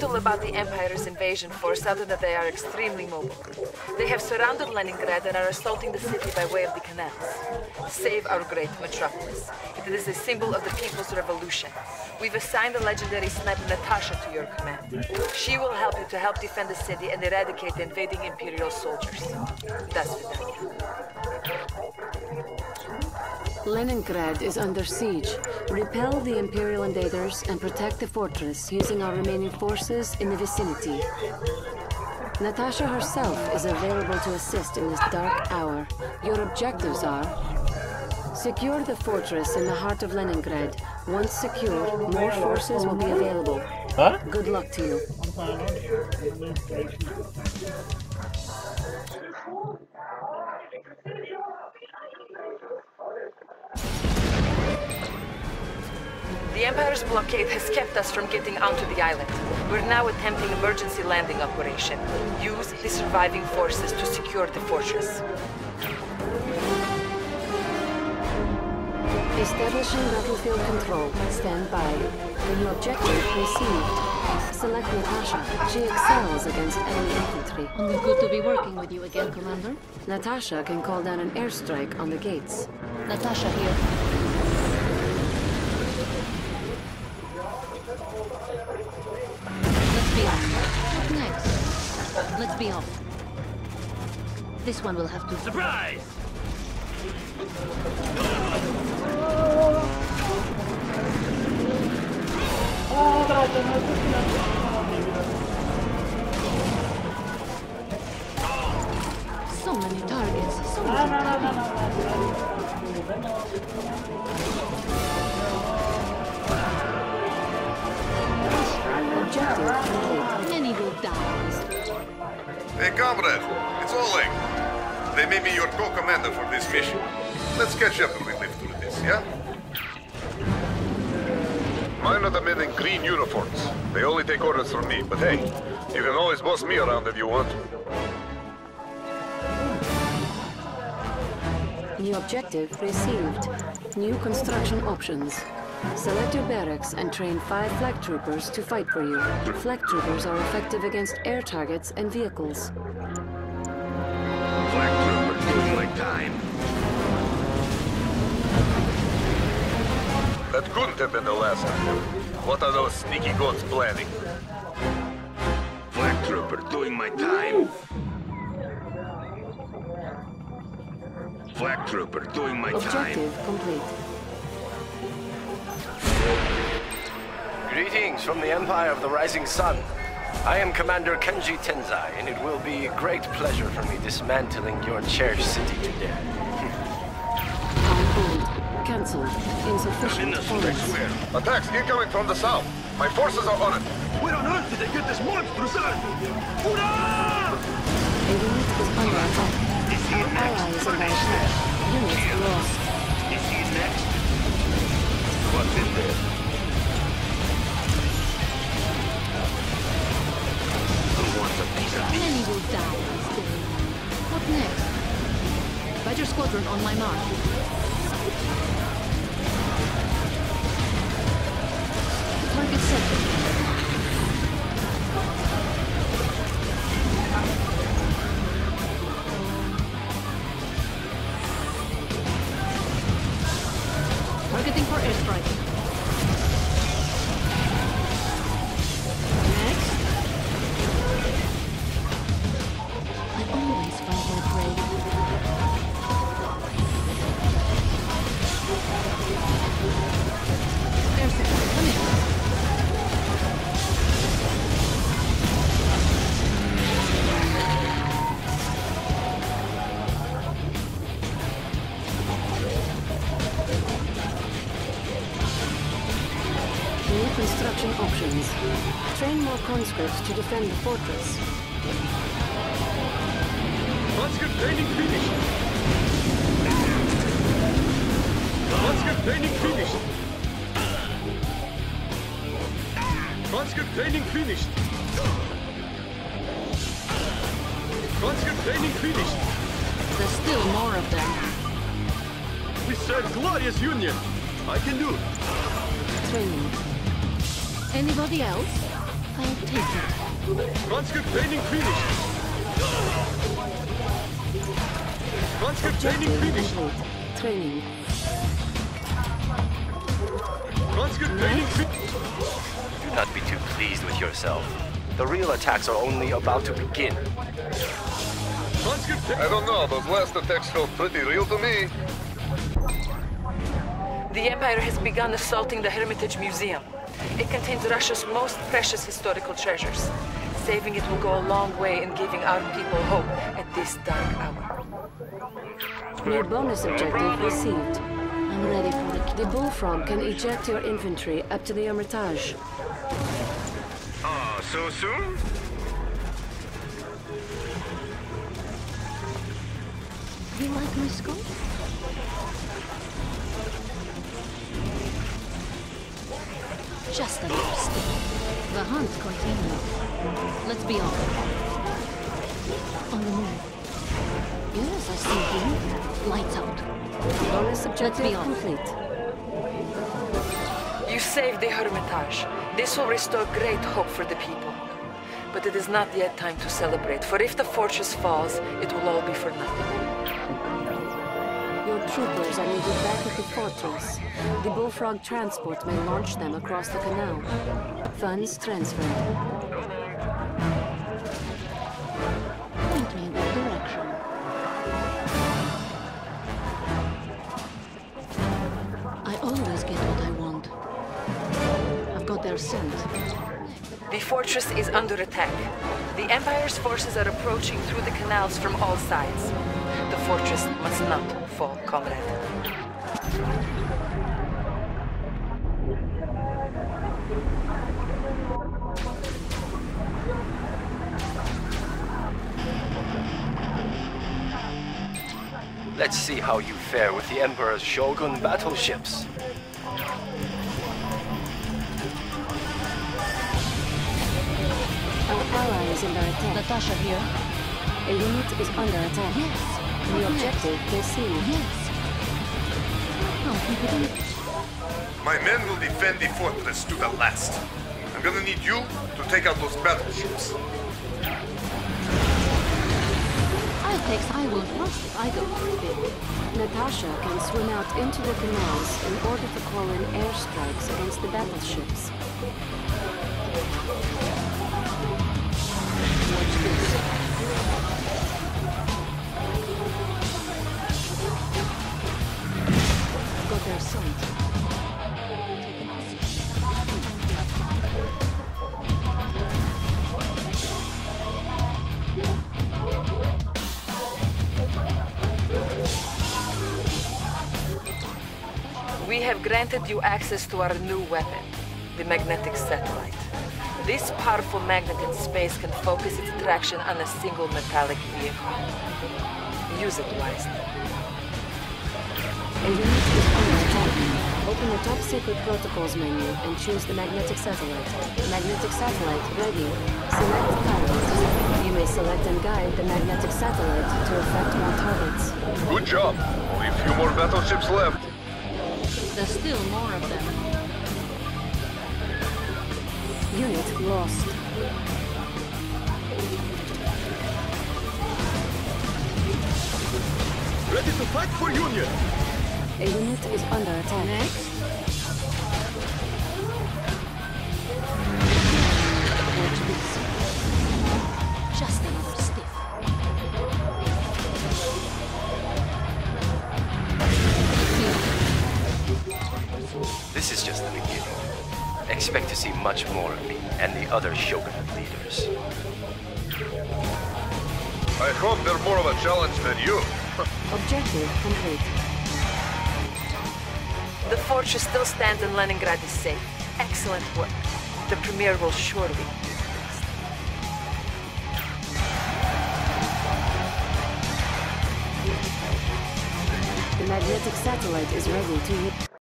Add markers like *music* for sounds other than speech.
little about the Empire's invasion force other than that they are extremely mobile. They have surrounded Leningrad and are assaulting the city by way of the canals. Save our great metropolis. It is a symbol of the people's revolution. We've assigned the legendary sniper Natasha to your command. She will help you to help defend the city and eradicate the invading Imperial soldiers. That's Leningrad is under siege. Repel the Imperial invaders and protect the fortress using our remaining forces in the vicinity. Natasha herself is available to assist in this dark hour. Your objectives are Secure the fortress in the heart of Leningrad. Once secured, more forces will be available. Huh? Good luck to you. The Empire's blockade has kept us from getting onto the island. We're now attempting emergency landing operation. Use the surviving forces to secure the fortress. Establishing battlefield control. Stand by. New objective received. Select Natasha. She excels against enemy infantry. Only Good to be working with you again, Commander. Natasha can call down an airstrike on the gates. Natasha here. This one will have to... Surprise! So many targets, so many targets. Objective complete. Many will die. Hey, comrade, it's Oleg. They made me your co-commander for this mission. Let's catch up if we live through this, yeah? Mine are the men in green uniforms. They only take orders from me, but hey, you can always boss me around if you want. New objective received. New construction options. Select your barracks and train five flak troopers to fight for you. Flak troopers are effective against air targets and vehicles. Time. That couldn't have been the last time. What are those sneaky goats planning? Flak trooper, doing my time. Flak trooper, doing my Objective complete. Greetings from the Empire of the Rising Sun. I am Commander Kenji Tenzai, and it will be a great pleasure for me dismantling your cherished city today. On hold. Cancelled. Insufficient funds. Attacks incoming from the south. My forces are on it. Where on earth did they get this monstrous army? Hurrah! A unit is under attack. Is he Our next? ally is under attack. Unit lost. Is he next? What's in there? Many will die this day. What next? Badger Squadron on my mark. Target set. Targeting for airstrike. Train more conscripts to defend the fortress. Conscript training finished. Conscript training finished. Conscript training finished. Conscript training finished. There's still more of them. We serve glorious union. I can do it. Training. Anybody else? I'll take it. Conscript training finished. Conscript training Objective finished. complete. Training. Conscript training finished. Do not be too pleased with yourself. The real attacks are only about to begin. Conscript I don't know, those last attacks felt pretty real to me. The Empire has begun assaulting the Hermitage Museum. It contains Russia's most precious historical treasures. Saving it will go a long way in giving our people hope at this dark hour. New bonus objective received. I'm ready for the The Bullfrog can eject your infantry up to the Hermitage. Ah, so soon? Do you like my scope? Just a little stick. The hunt continues. Let's be on. On the move. Yes, I see you. Lights out. Bonus objective be on. complete. You saved the Hermitage. This will restore great hope for the people. But it is not yet time to celebrate, for if the fortress falls, it will all be for nothing. Troopers are needed back at the fortress. The Bullfrog transport may launch them across the canal. Funds transferred. Point me in direction. I always get what I want. I've got their scent. The fortress is under attack. The Empire's forces are approaching through the canals from all sides. The fortress must not fall, comrade. Let's see how you fare with the Emperor's Shogun battleships. Our ally is under attack. Natasha here. A unit is under attack. Yes. The objective received. Yes. I'll keep it in. My men will defend the fortress to the last. I'm gonna need you to take out those battleships. I'll take. I will trust if I go bit. Natasha can swim out into the canals in order to call in airstrikes against the battleships. We have granted you access to our new weapon, the magnetic satellite. This powerful magnet in space can focus its attraction on a single metallic vehicle. Use it wisely. A unit is under. Open the top secret protocols menu and choose the magnetic satellite. Magnetic satellite ready. Select target. You may select and guide the magnetic satellite to affect more targets. Good job. Only a few more battleships left. There's still more of them. Unit lost. Ready to fight for Union. A unit is under attack. Next. Expect to see much more of me and the other Shogunate leaders. I hope they're more of a challenge than you. *laughs* Objective complete. The fortress still stands and Leningrad is safe. Excellent work. The Premier will surely be pleased. The magnetic satellite is ready to hit.